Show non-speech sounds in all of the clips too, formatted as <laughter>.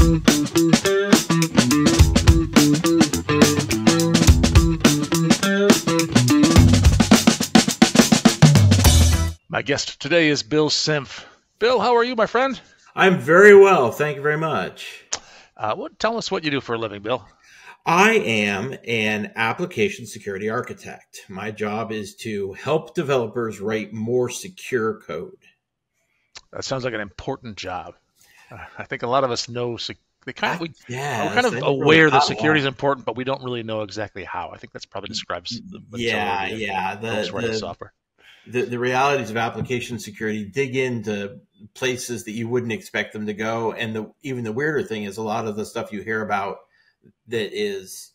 My guest today is Bill Sempf. Bill, how are you, my friend? I'm very well. Thank you very much. Uh, what, tell us what you do for a living, Bill. I am an application security architect. My job is to help developers write more secure code. That sounds like an important job. I think a lot of us know sec- they kind of we, yeah, we're kind of aware really that security is important, but we don't really know exactly how. I think that's probably describes the yeah, yeah. The, the software. The, the realities of application security dig into places that you wouldn't expect them to go, and the even the weirder thing is a lot of the stuff you hear about that is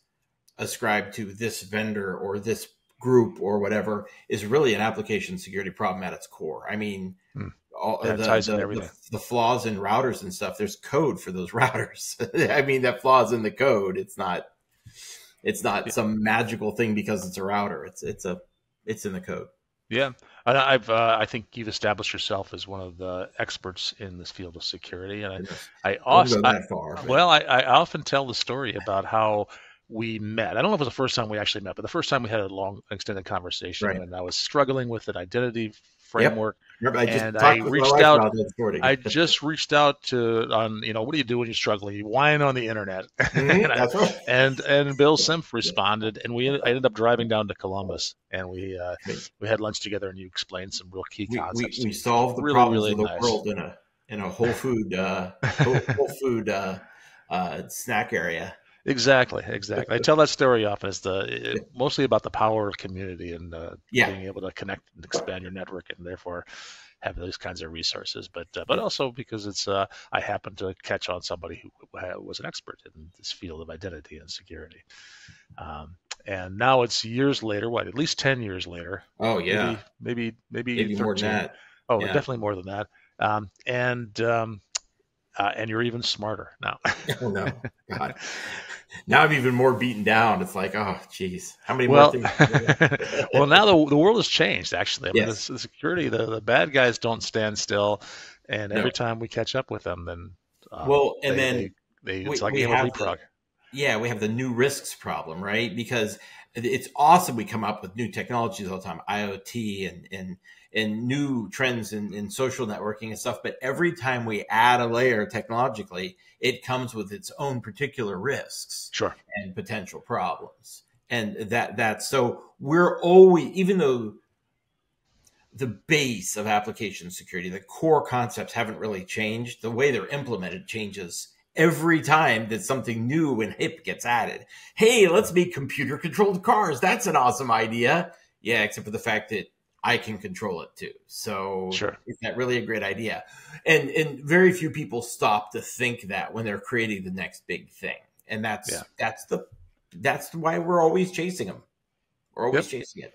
ascribed to this vendor or this group or whatever is really an application security problem at its core. I mean, hmm. All the, the, the, the, flaws in routers and stuff, there's code for those <laughs> routers. <laughs> I mean, that flaws in the code. It's not, it's not yeah. some magical thing because it's a router. It's, it's a, it's in the code. Yeah, I've uh, I think you've established yourself as one of the experts in this field of security, and I, I also I, well, I, I often tell the story about how we met. I don't know if it was the first time we actually met, but the first time we had a long, extended conversation, right. and I was struggling with an identity framework. Yep. I and I reached out. I just reached out to on you know what do you do when you're struggling? You whine on the internet. <laughs> Mm-hmm, and, I, right. and, and Bill Sempf responded, and we I ended up driving down to Columbus, and we uh, we had lunch together, and you explained some real key concepts. We, we, we solved the really, problems really of the nice. world in a in a whole food uh, whole, whole <laughs> food uh, uh, snack area. Exactly, exactly. I tell that story often as the it, mostly about the power of community and uh, yeah. being able to connect and expand your network, and therefore have those kinds of resources. But uh, but also because it's uh, I happen to catch on somebody who was an expert in this field of identity and security. Um, and now it's years later, what at least ten years later. Oh yeah, maybe maybe maybe, maybe more than that. Oh, yeah. definitely more than that. Um, and um, uh, and you're even smarter now. <laughs> oh no, God. <laughs> Now I'm even more beaten down. It's like, oh, geez, how many well, more things? <laughs> <laughs> well, now the, the world has changed. Actually, I mean, yes. the, the, security, the, the bad guys don't stand still, and every no. time we catch up with them, then um, well, and they, then they, they, it's we, like a leapfrog. Yeah, we have the new risks problem, right? Because it's awesome we come up with new technologies all the time, IoT and and and new trends in, in social networking and stuff. But every time we add a layer technologically, it comes with its own particular risks sure. and potential problems. And that that's so we're always even though the base of application security, the core concepts haven't really changed. The way they're implemented changes every time that something new and hip gets added. Hey, let's make computer controlled cars. That's an awesome idea. Yeah, except for the fact that I can control it too. So sure. is that really a great idea? And and very few people stop to think that when they're creating the next big thing. And that's yeah. that's the that's why we're always chasing them. We're always yep. chasing it.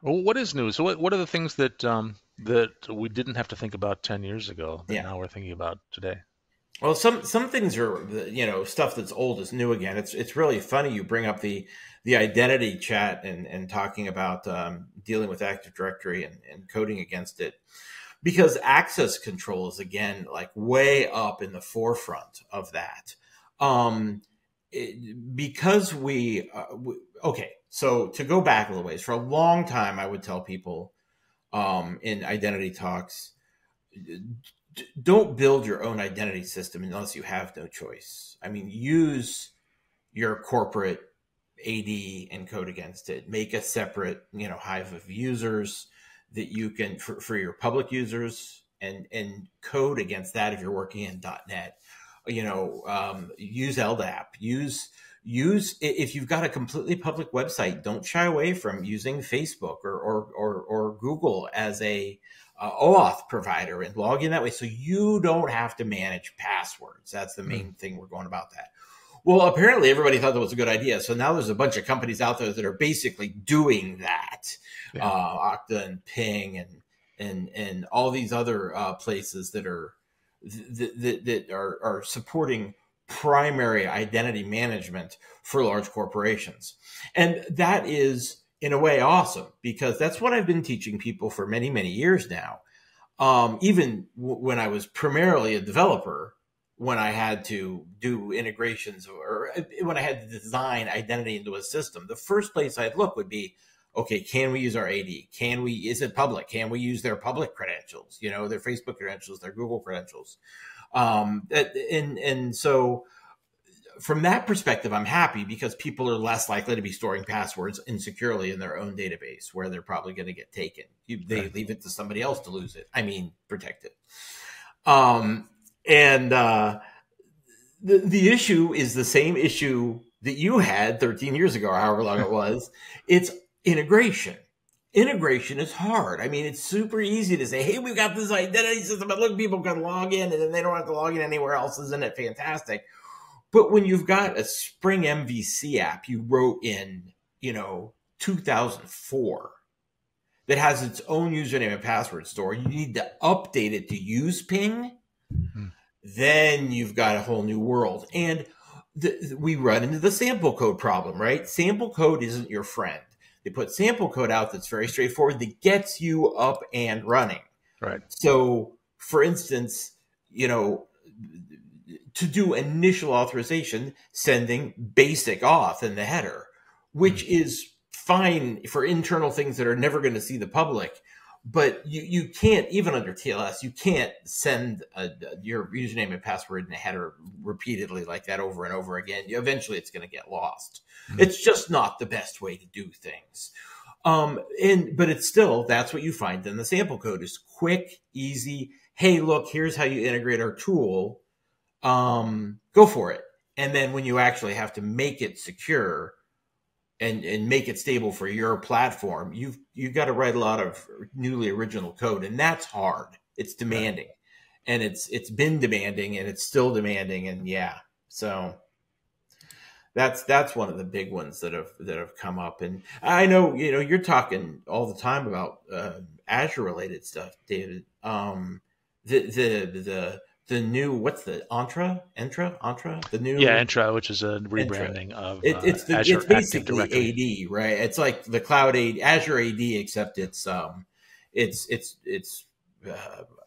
Well, what is new? So what what are the things that um that we didn't have to think about 10 years ago that yeah. now we're thinking about today? Well, some some things are you know stuff that's old is new again. It's it's really funny you bring up the the identity chat and and talking about um, dealing with Active Directory and, and coding against it because access control is again like way up in the forefront of that. Um, it, because we, uh, we, okay, so to go back a little ways, for a long time, I would tell people um, in identity talks don't build your own identity system unless you have no choice. I mean, use your corporate AD and code against it. Make a separate, you know, hive of users that you can for, for your public users and and code against that if you're working in .NET. You know, um, use LDAP. Use use if you've got a completely public website. Don't shy away from using Facebook or or or, or Google as a uh, OAuth provider and log in that way. So you don't have to manage passwords. That's the main mm-hmm. thing we're going about that. Well, apparently everybody thought that was a good idea. So now there's a bunch of companies out there that are basically doing that. Yeah. Uh, Okta and Ping and and and all these other uh, places that are that, that are, are supporting primary identity management for large corporations. And that is in a way awesome because that's what I've been teaching people for many, many years now. Um, even w- when I was primarily a developer, when I had to do integrations or when I had to design identity into a system. The first place I'd look would be, okay, can we use our AD? Can we, is it public? Can we use their public credentials, you know, their Facebook credentials, their Google credentials? Um, and, and so from that perspective, I'm happy because people are less likely to be storing passwords insecurely in their own database where they're probably going to get taken. You, they right. leave it to somebody else to lose it. I mean, protect it. Um, and uh, the the issue is the same issue that you had 13 years ago, or however long it <laughs> was. It's integration. Integration is hard. I mean, it's super easy to say, "Hey, we've got this identity system, and look, people can log in, and then they don't have to log in anywhere else." Isn't it fantastic? But when you've got a Spring MVC app you wrote in, you know, 2004 that has its own username and password store, you need to update it to use ping. Mm-hmm then you've got a whole new world. And the, we run into the sample code problem, right? Sample code isn't your friend. They put sample code out that's very straightforward that gets you up and running. Right. So, for instance, you know, to do initial authorization, sending basic auth in the header, which mm-hmm. is fine for internal things that are never going to see the public but you, you can't even under TLS you can't send a, your username and password in a header repeatedly like that over and over again. You, Eventually, it's going to get lost. Mm-hmm. It's just not the best way to do things. Um, and but it's still that's what you find in the sample code is quick, easy. Hey, look, here's how you integrate our tool. Um, go for it. And then when you actually have to make it secure, and and make it stable for your platform, you've you've got to write a lot of newly original code, and that's hard. It's demanding, and it's it's been demanding, and it's still demanding, and yeah, so that's that's one of the big ones that have that have come up. And I know you know you're talking all the time about uh, Azure related stuff, David. Um, the the the the new what's the Entra? Entra? Entra? The new yeah Entra which is a rebranding Entra. of it, it's the, Azure it's basically AD right? It's like the cloud AD Azure AD except it's um it's it's it's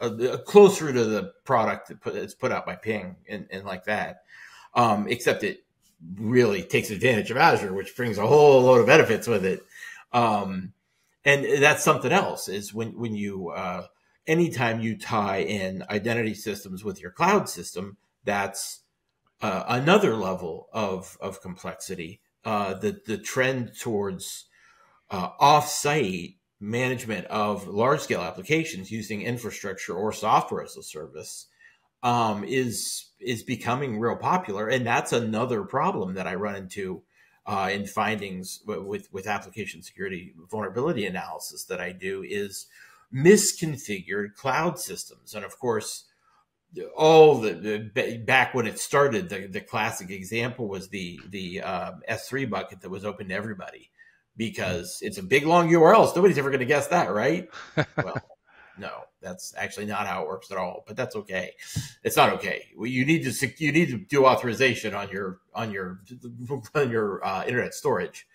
uh, closer to the product that put, it's put out by Ping and, and like that. Um except it really takes advantage of Azure which brings a whole load of benefits with it. Um and that's something else is when when you uh anytime you tie in identity systems with your cloud system, that's uh, another level of, of complexity. Uh, the, the trend towards uh, off-site management of large-scale applications using infrastructure or software as a service um, is is becoming real popular, and that's another problem that I run into uh, in findings with with application security vulnerability analysis that I do is misconfigured cloud systems. And of course, all the, the back when it started, the, the classic example was the the um, S3 bucket that was open to everybody because it's a big long URL. So nobody's ever going to guess that, right? <laughs> well, no, that's actually not how it works at all. But that's okay. It's not okay. You need to you need to do authorization on your on your <laughs> on your uh, internet storage.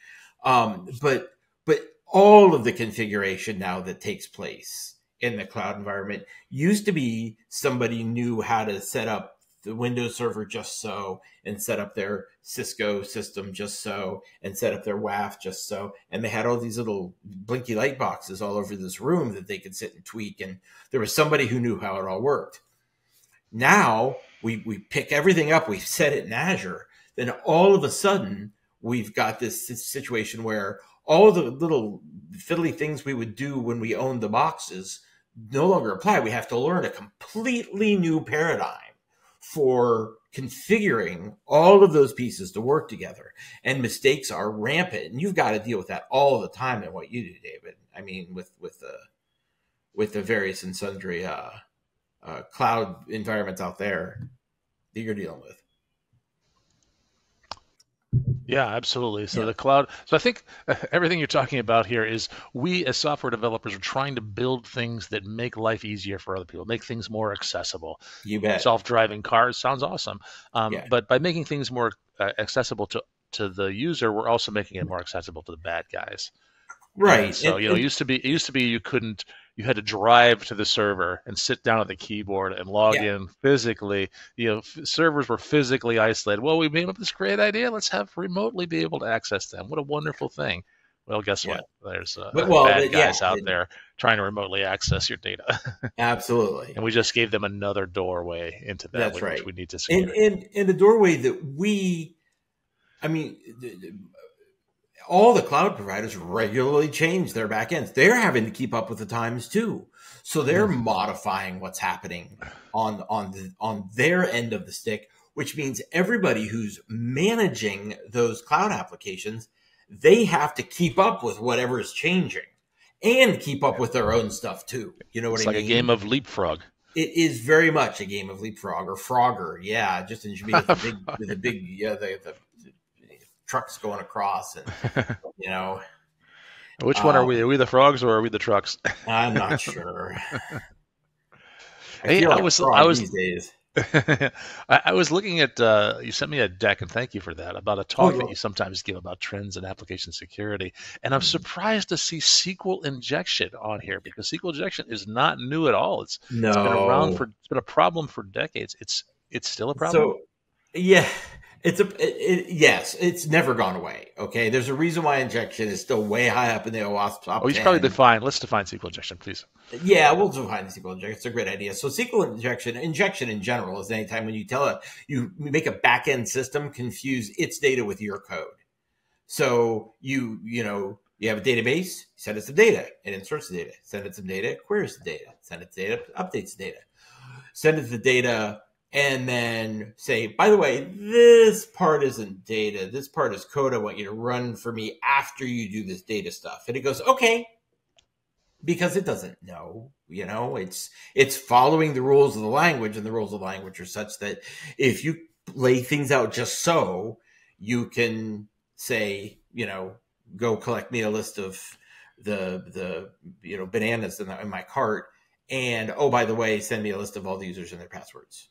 Um, but but all of the configuration now that takes place in the cloud environment used to be somebody knew how to set up the Windows server just so and set up their Cisco system just so and set up their WAF just so. And they had all these little blinky light boxes all over this room that they could sit and tweak. And there was somebody who knew how it all worked. Now we, we pick everything up, we set it in Azure. Then all of a sudden, we've got this situation where all the little fiddly things we would do when we owned the boxes no longer apply. We have to learn a completely new paradigm for configuring all of those pieces to work together. And mistakes are rampant, and you've got to deal with that all the time in what you do, David. I mean, with with the with the various and sundry uh, uh, cloud environments out there that you're dealing with. Yeah, absolutely. So yeah. the cloud. So I think <laughs> everything you're talking about here is we as software developers are trying to build things that make life easier for other people, make things more accessible. You bet. Self-driving cars sounds awesome, um, yeah. but by making things more uh, accessible to to the user, we're also making it more accessible to the bad guys. Right. And so, you know, it used to be, it used to be you couldn't, you had to drive to the server and sit down at the keyboard and log yeah. in physically. You know, f- servers were physically isolated. Well, we made up this great idea. Let's have remotely be able to access them. What a wonderful thing. Well, guess yeah. what? There's uh, well, bad guys yeah, out it, there trying to remotely access your data. <laughs> absolutely. And we just gave them another doorway into that. That's right. we need to secure. And, and and the doorway that we, I mean, all the cloud providers regularly change their backends. They're having to keep up with the times too. So they're mm. modifying what's happening on on the, on their end of the stick, which means everybody who's managing those cloud applications they have to keep up with whatever is changing and keep up with their own stuff too. You know what it's I like mean? Like a game of leapfrog. It is very much a game of leapfrog or Frogger. Yeah, just in with the big, with <laughs> the big, yeah, the, the, the, trucks going across, and <laughs> you know. Which one um, are we? Are we the frogs or are we the trucks? <laughs> I'm not <laughs> sure. I hey, I was, I was. I, I, was looking at uh, you sent me a deck, and thank you for that about a talk oh, that you sometimes give about trends in application security. And I'm mm-hmm. surprised to see SQL injection on here because SQL injection is not new at all. It's, no. it's been around for it's been a problem for decades. It's it's still a problem. So yeah, it's a it, it, yes, it's never gone away. Okay, there's a reason why injection is still way high up in the OWASP top. Oh, you should probably define. Let's define SQL injection, please. Yeah, we'll define SQL injection. It's a great idea. So SQL injection, injection in general, is anytime when you tell it you make a backend system confuse its data with your code. So you you know you have a database, send it some data, it inserts the data, send it some data, queries the data, send it the data, updates the data, send it the data and then say, by the way, this part isn't data. This part is code I want you to run for me after you do this data stuff. And it goes, okay, because it doesn't know, you know, it's it's following the rules of the language, and the rules of the language are such that if you lay things out just so, you can say, you know, go collect me a list of the the you know bananas in, the, in my cart, and oh by the way, send me a list of all the users and their passwords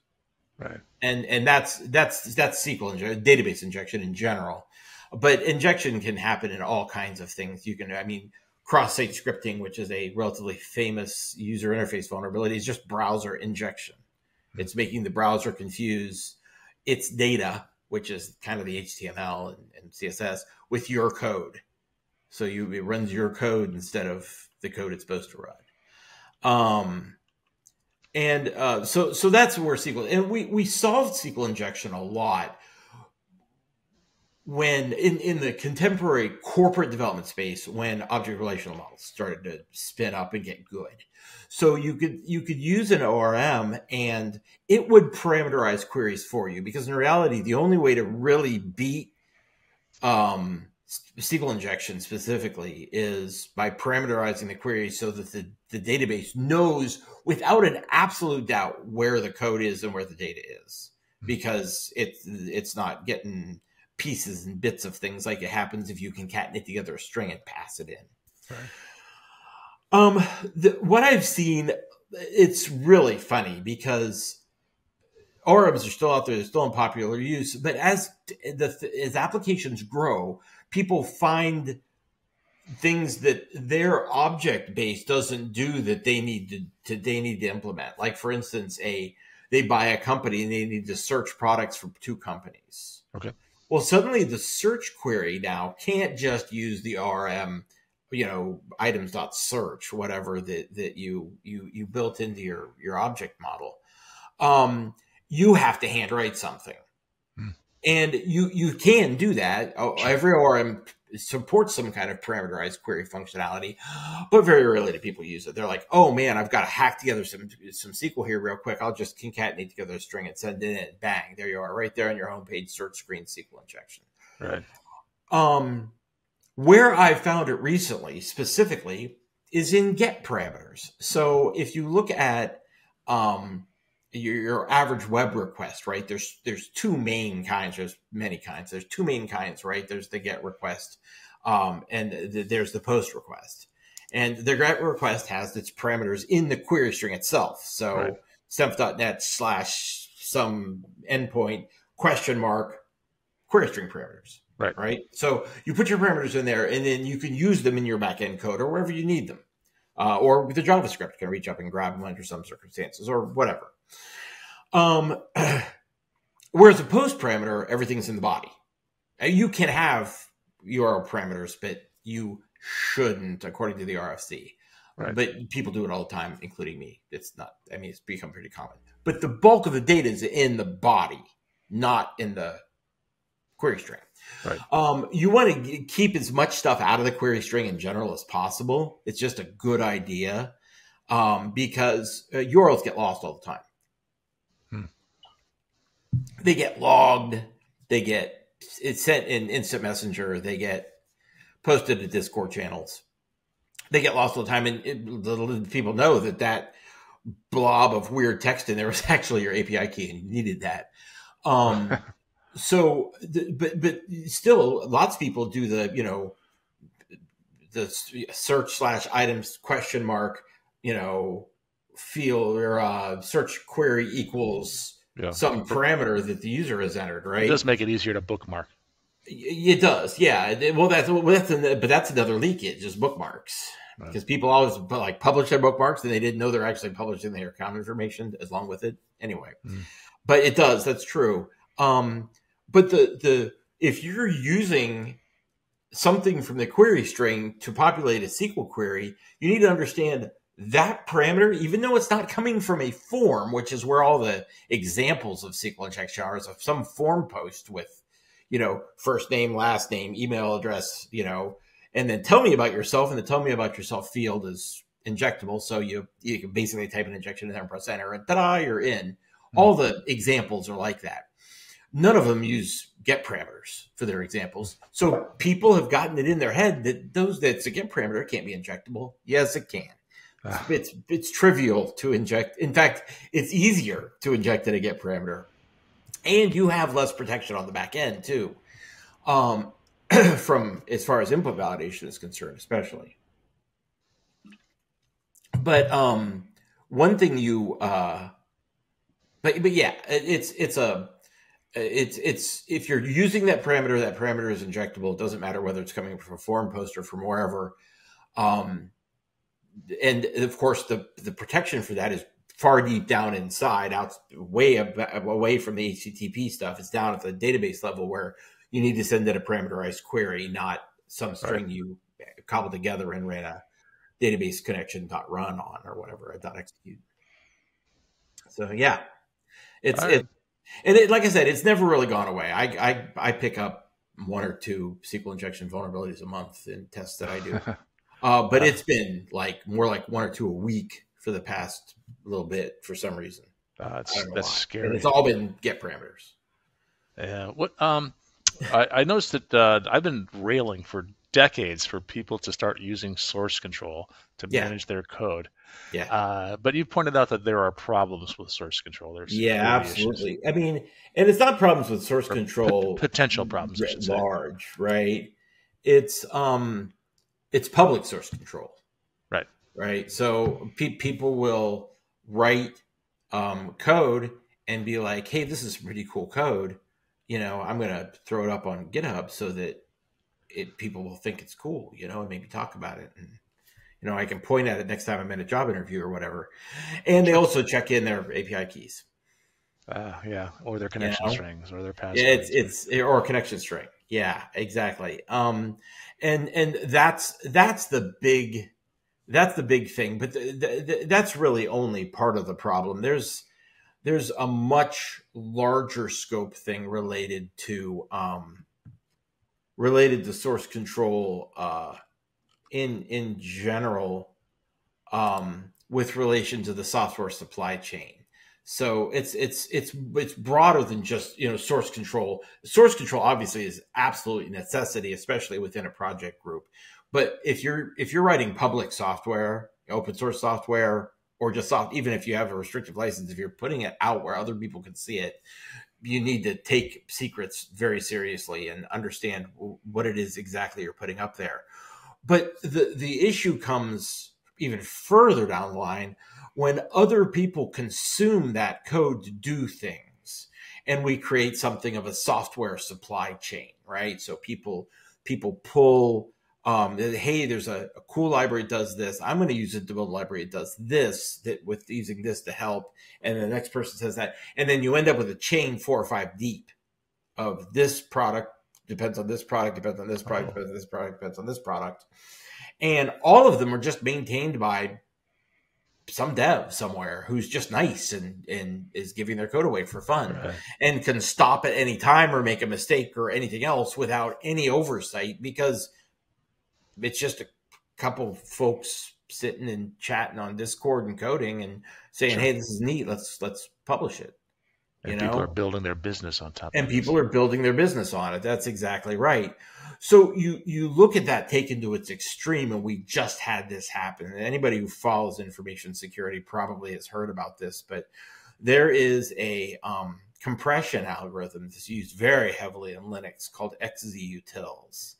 Right. And and that's that's that's SQL injection, database injection in general. But injection can happen in all kinds of things. You can, I mean, cross-site scripting, which is a relatively famous user interface vulnerability, is just browser injection. Mm-hmm. It's making the browser confuse its data, which is kind of the HTML and, and CSS, with your code. So you it runs your code instead of the code it's supposed to run. Um, and uh, so so that's where SQL and we we solved SQL injection a lot when in in the contemporary corporate development space when object relational models started to spin up and get good. So you could you could use an ORM and it would parameterize queries for you because in reality the only way to really beat um, SQL injection specifically is by parameterizing the query so that the, the database knows without an absolute doubt where the code is and where the data is hmm. because it's it's not getting pieces and bits of things like it happens if you concatenate together a string and pass it in. Right. Um, the, what I've seen, it's really funny because ORMs are still out there; they're still in popular use. But as the as applications grow, people find things that their object base doesn't do that they need to, to, they need to implement. Like for instance a they buy a company and they need to search products for two companies. Okay. Well suddenly the search query now can't just use the ORM you know items dot search whatever that that you you you built into your your object model. Um you have to handwrite something and you you can do that. Oh, every ORM supports some kind of parameterized query functionality, but very rarely do people use it. They're like, "Oh man, I've got to hack together some some SQL here real quick. I'll just concatenate together a string and send it in. Bang, there you are, right there on your homepage search screen SQL injection." Right. Um, where I found it recently, specifically, is in get parameters. So if you look at um, your, your average web request, right? There's there's two main kinds. There's many kinds. There's two main kinds, right? There's the GET request, um, and the, there's the POST request. And the GET request has its parameters in the query string itself. So right. Sempf.net slash some endpoint question mark query string parameters. Right. Right. So you put your parameters in there, and then you can use them in your backend code or wherever you need them, uh, or with the JavaScript can reach up and grab them under some circumstances or whatever. Um, <clears throat> whereas a post parameter, everything's in the body. You can have URL parameters, but you shouldn't, according to the RFC. Right. But people do it all the time, including me. It's not. I mean, it's become pretty common. But the bulk of the data is in the body, not in the query string. Right. Um, you want to keep as much stuff out of the query string in general as possible. It's just a good idea um, because uh, URLs get lost all the time. They get logged. They get it's sent in instant messenger. They get posted to Discord channels. They get lost all the time, and it, little people know that that blob of weird text in there was <laughs> actually your API key, and you needed that. Um, <laughs> so but but still lots of people do the you know the search slash items question mark you know field or uh, search query equals yeah. some parameter that the user has entered right? It does make it easier to bookmark. It does yeah. Well that's well, that's but that's another leakage is bookmarks. Right. because people always like publish their bookmarks and they didn't know they're actually publishing their account information as long with it. Anyway. Mm. but it does that's true. Um but the the if you're using something from the query string to populate a SQL query, you need to understand that parameter, even though it's not coming from a form, which is where all the examples of SQL injection are, is of some form post with, you know, first name, last name, email address, you know, and then tell me about yourself, and the tell me about yourself field is injectable. So you you can basically type an injection in there and press enter, and ta-da, you're in. Mm-hmm. All the examples are like that. None of them use get parameters for their examples. So people have gotten it in their head that those that's a get parameter can't be injectable. Yes, it can. Ah. It's it's trivial to inject. In fact, it's easier to inject than a get parameter, and you have less protection on the back end too, um, <clears throat> from as far as input validation is concerned, especially. But um, one thing you, uh, but but yeah, it's it's a it's it's if you're using that parameter, that parameter is injectable. It doesn't matter whether it's coming from a forum post or from wherever. Um, and of course, the the protection for that is far deep down inside, out way away from the HTTP stuff. It's down at the database level where you need to send it a parameterized query, not some string right. you cobbled together and ran a database connection dot run on or whatever a dot execute. So yeah, it's right. it and it, like I said, it's never really gone away. I, I, I pick up one or two SQL injection vulnerabilities a month in tests that I do. <laughs> uh, but it's been like more like one or two a week for the past little bit for some reason. Uh, that's why. scary. And it's all been get parameters. Yeah. What um, I, I noticed that uh, I've been railing for decades for people to start using source control to yeah. manage their code. Yeah. Uh, but you pointed out that there are problems with source control. There's yeah, absolutely. Issues. I mean, and it's not problems with source or control. P- potential problems, large, right? It's um, it's public source control. Right. Right. So pe- people will write um, code and be like, "Hey, this is pretty cool code." You know, I'm going to throw it up on GitHub so that it people will think it's cool, you know, and maybe talk about it. And you know, I can point at it next time I'm in a job interview or whatever. And they also check in their API keys. Uh, yeah, or their connection you know? strings, or their passwords. Yeah, it's it's or connection string. Yeah, exactly. Um, and and that's that's the big that's the big thing. But that's really only part of the problem. There's there's a much larger scope thing related to um, related to source control uh, in in general um, with relation to the software supply chain. So it's it's it's it's broader than just you know source control. Source control obviously is absolutely necessity, especially within a project group. But if you're if you're writing public software, open source software, or just soft, even if you have a restrictive license, if you're putting it out where other people can see it, you need to take secrets very seriously and understand what it is exactly you're putting up there. But the the issue comes even further down the line when other people consume that code to do things. and we create something of a software supply chain, right? So people people pull um, hey, there's a, a, cool library that does this. I'm going to use it to build a library that does this that with using this to help. And the next person says that. And then you end up with a chain four or five deep of this product depends on this product, depends on this product, oh. depends on this product, depends on this product. And all of them are just maintained by some dev somewhere who's just nice and and is giving their code away for fun right. and can stop at any time or make a mistake or anything else without any oversight because it's just a couple folks sitting and chatting on Discord and coding and saying, sure. "Hey, this is neat. Let's let's publish it." And you people know? are building their business on top. And people are building their business on it. That's exactly right. So you you look at that taken to its extreme, and we just had this happen. And anybody who follows information security probably has heard about this, but there is a um, compression algorithm that's used very heavily in Linux called XZ Utils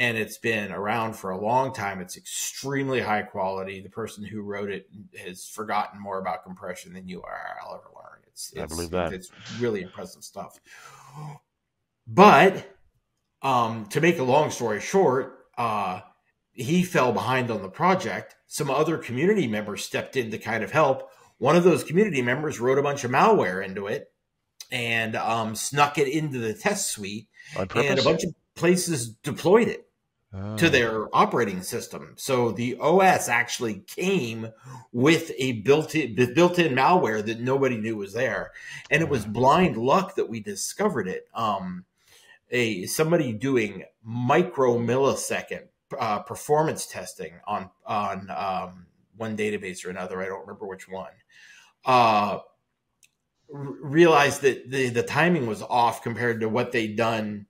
and it's been around for a long time. It's extremely high quality. The person who wrote it has forgotten more about compression than you are. I'll ever learn. It's, it's I believe that it's really impressive stuff. But um, to make a long story short, uh, he fell behind on the project. Some other community members stepped in to kind of help. One of those community members wrote a bunch of malware into it and um, snuck it into the test suite, and a bunch of places deployed it to oh. their operating system. So the OS actually came with a built-in built-in malware that nobody knew was there, and it was blind luck that we discovered it. Um, a somebody doing micro millisecond uh, performance testing on on um, one database or another. I don't remember which one. Uh, realized that the the timing was off compared to what they'd done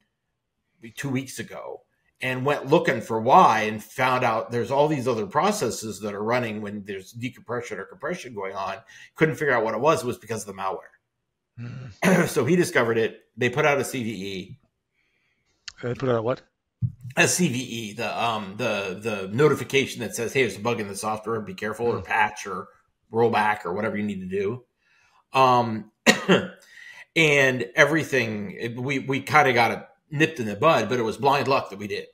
two weeks ago and went looking for why and found out there's all these other processes that are running when there's decompression or compression going on. Couldn't figure out what it was. It was because of the malware. Mm. <clears throat> so he discovered it. They put out a CVE. They put out what? A CVE, the um the the notification that says, "Hey, there's a bug in the software. Be careful," mm. or patch or roll back or whatever you need to do. Um, <clears throat> and everything we we kind of got it nipped in the bud, but it was blind luck that we did.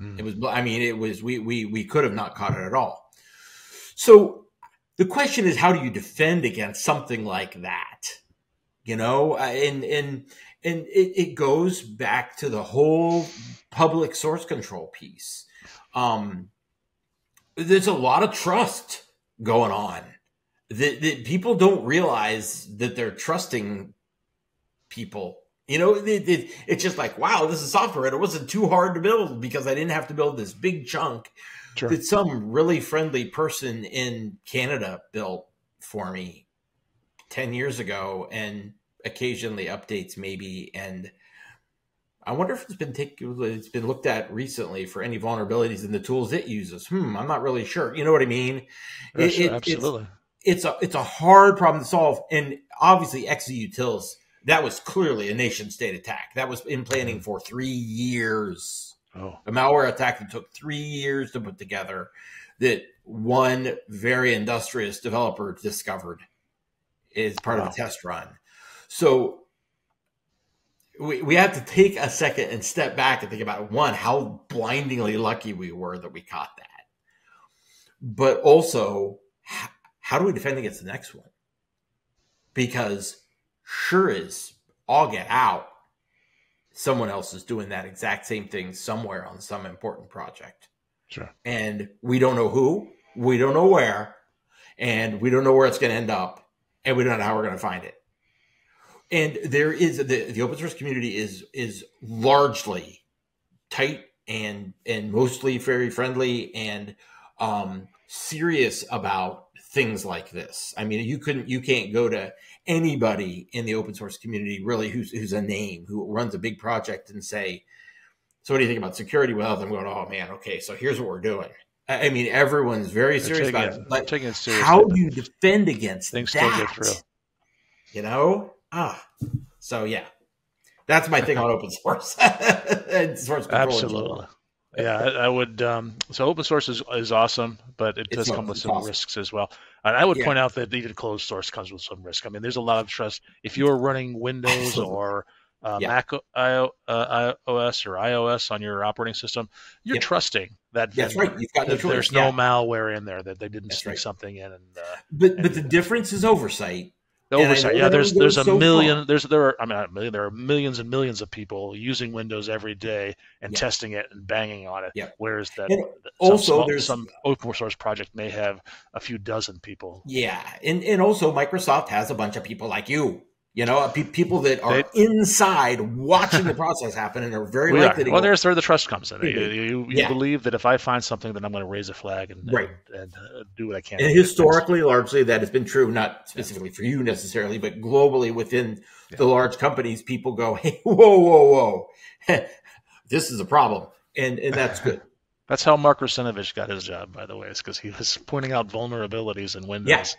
Mm. It was, I mean, it was, we, we, we could have not caught it at all. So the question is, how do you defend against something like that? You know, uh, and, and, and it, it goes back to the whole public source control piece. Um, there's a lot of trust going on that, that people don't realize that they're trusting people you know, it, it, it's just like, wow, this is software. And it wasn't too hard to build because I didn't have to build this big chunk sure. that some really friendly person in Canada built for me 10 years ago and occasionally updates maybe. And I wonder if it's been taken, it's been looked at recently for any vulnerabilities in the tools it uses. Hmm, I'm not really sure. You know what I mean? It, it, Absolutely. It's, it's, a, it's a hard problem to solve. And obviously XZ Utils – that was clearly a nation state attack. That was in planning mm. for three years. Oh. A malware attack that took three years to put together that one very industrious developer discovered is part wow. of a test run. So we, we have to take a second and step back and think about one, how blindingly lucky we were that we caught that. But also, how do we defend against the next one? Because sure as all get out, someone else is doing that exact same thing somewhere on some important project. Sure. And we don't know who, we don't know where, and we don't know where it's going to end up, and we don't know how we're going to find it. And there is the, the open source community is is largely tight and and mostly very friendly and um, serious about things like this. I mean, you couldn't, you can't go to anybody in the open source community really who's who's a name who runs a big project and say, "So what do you think about security?" Well, I'm going, "Oh man, okay, so here's what we're doing." I mean, everyone's very serious about it. But taking it how do you defend against things that? Still get through. You know, ah, so yeah, that's my thing on <laughs> open source. <laughs> and source Absolutely. Yeah, I, I would. Um, so open source is, is awesome, but it does come with some awesome. risks as well. And I would yeah. point out that even closed source comes with some risk. I mean, there's a lot of trust. If you're running Windows or uh, yeah. Mac uh, OS or iOS on your operating system, you're yeah. trusting that That's right. You've got no choice. There's no malware in there that they didn't That's sneak right. something in. And, uh, but and, but the difference is oversight. The oversight, yeah. There's there's a so million. Far. There's there are I mean not million. There are millions and millions of people using Windows every day and yeah. testing it and banging on it. Yeah. Whereas that and also small, there's some open source project may have a few dozen people. Yeah, and and also Microsoft has a bunch of people like you you know, people that are they, inside watching the <laughs> process happen and are very we likely are. to. Well, there's where the trust comes in. You, you, you yeah. believe that if I find something, then I'm going to raise a flag and, right. and, and uh, do what I can. And historically, largely, that has been true, not specifically for you necessarily, but globally within yeah. the large companies, people go, "Hey, <laughs> whoa, whoa, whoa, <laughs> this is a problem," and and that's good. that's how Mark Russinovich got his job, by the way, is because he was pointing out vulnerabilities in Windows.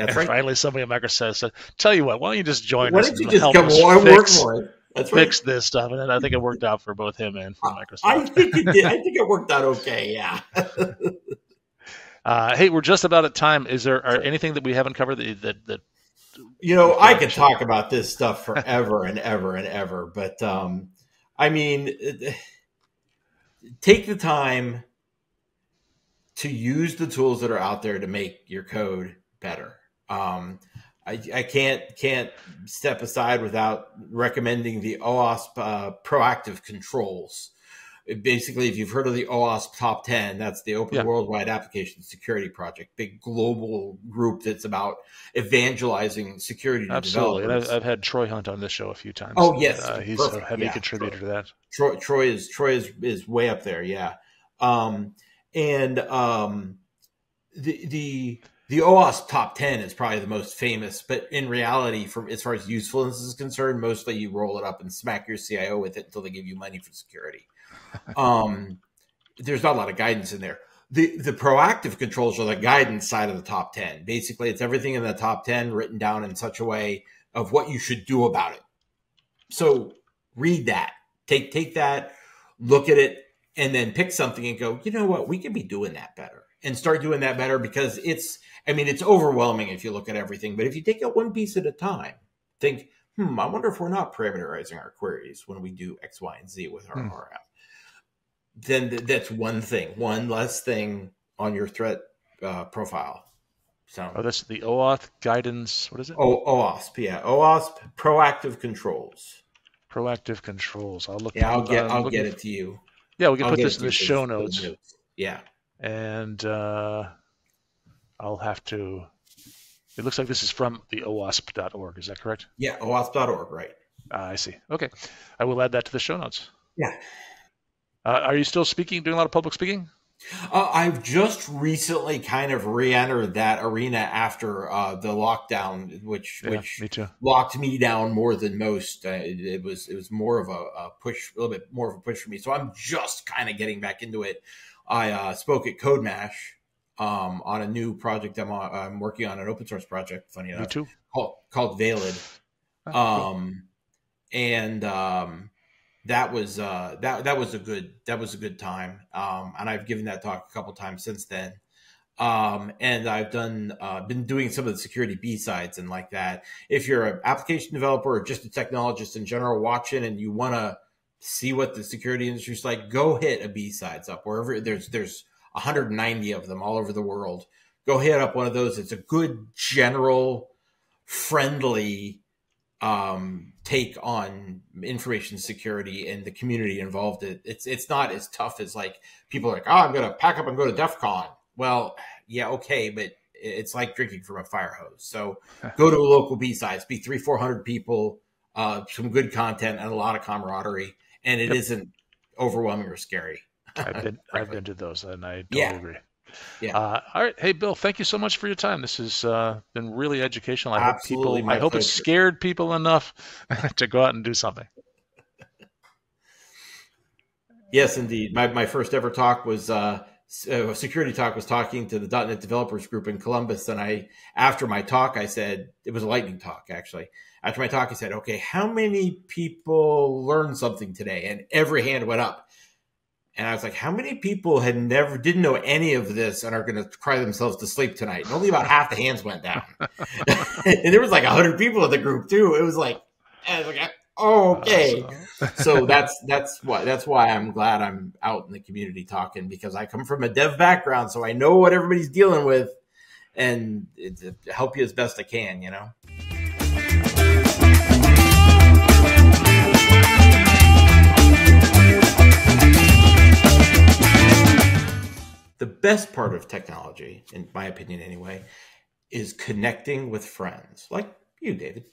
Yeah that's and right. Finally, somebody at Microsoft said, "Tell you what, why don't you just join why us? Why don't you just come on work for it? That's right. Fix this stuff, and I think it worked out for both him and for Microsoft. I think it did. I think it worked out okay. Yeah. <laughs> uh, hey, we're just about at time. Is there anything that we haven't covered that that, that you know? I could talk about this stuff <laughs> forever and ever and ever, but um, I mean, take the time to use the tools that are out there to make your code better. Um, I, I, can't can't step aside without recommending the OWASP uh, proactive controls. basically, if you've heard of the OWASP Top Ten, that's the Open yeah. Worldwide Application Security Project, big global group that's about evangelizing security. Absolutely, and I've, I've, had Troy Hunt on this show a few times. Oh yes, uh, he's Perfect. a heavy yeah. contributor Troy, to that. Troy, Troy is Troy is is way up there. Yeah, um, and um, the the the OWASP top 10 is probably the most famous, but in reality, from as far as usefulness is concerned, mostly you roll it up and smack your CIO with it until they give you money for security. <laughs> um, there's not a lot of guidance in there. The, the proactive controls are the guidance side of the top 10. Basically, it's everything in the top 10 written down in such a way of what you should do about it. So read that, take, take that, look at it, and then pick something and go, you know what, we could be doing that better and start doing that better because it's I mean, it's overwhelming if you look at everything, but if you take it one piece at a time, think, hmm, I wonder if we're not parameterizing our queries when we do X, Y, and Z with our hmm. RF. Then th- that's one thing, one less thing on your threat uh, profile. So, oh, that's the OAuth guidance. What is it? Oh, OWASP, yeah, OWASP proactive controls. Proactive controls. I'll look. Yeah, I'll get. Uh, I'll get it to you. Yeah, we can I'll put this in the show notes. notes. Yeah, and uh, I'll have to. It looks like this is from the OWASP.org. Is that correct? Yeah, OWASP.org, right. Uh, I see. Okay. I will add that to the show notes. Yeah. Uh, are you still speaking, doing a lot of public speaking? Uh, I've just recently kind of re-entered that arena after uh, the lockdown, which yeah, which me locked me down more than most. Uh, it, it, was it was more of a, a, push, a little bit more of a push for me. So I'm just kind of getting back into it. I uh, spoke at CodeMash um, on a new project I'm, on, I'm working on, an open source project. Funny enough, too. called called Valid. Oh, um, and um, that was uh, that that was a good that was a good time. Um, and I've given that talk a couple times since then. Um, and I've done uh, been doing some of the security BSides and like that. If you're an application developer or just a technologist in general watching and you want to see what the security industry is like, go hit a BSides up wherever there's there's 190 of them all over the world. Go hit up one of those. It's a good general, friendly um, take on information security and the community involved. It, it's it's not as tough as like people are like, oh, I'm going to pack up and go to DEF CON. Well, yeah, okay, but it's like drinking from a fire hose. So <laughs> go to a local BSides, be three, 400 people, uh, some good content and a lot of camaraderie. And it yep. not overwhelming or scary. I've been <laughs> I've been to those, and I totally yeah. agree. Yeah. Uh, all right. Hey, Bill. Thank you so much for your time. This has uh, been really educational. I Absolutely hope people. I hope pleasure. it scared people enough <laughs> to go out and do something. <laughs> Yes, indeed. My my first ever talk was uh, uh, security talk was talking to the .NET developers group in Columbus, and I after my talk I said it was a lightning talk actually. After my talk, I said, "Okay, how many people learned something today?" And every hand went up And I was like, how many people had never didn't know any of this and are going to cry themselves to sleep tonight? And only about half the hands went down. <laughs> and there was like hundred people in the group too. It was like, was like okay. Uh, so that's that's why that's why I'm glad I'm out in the community talking because I come from a dev background, so I know what everybody's dealing with, and it, it help you as best I can. You know. the best part of technology, in my opinion anyway, is connecting with friends like you, David.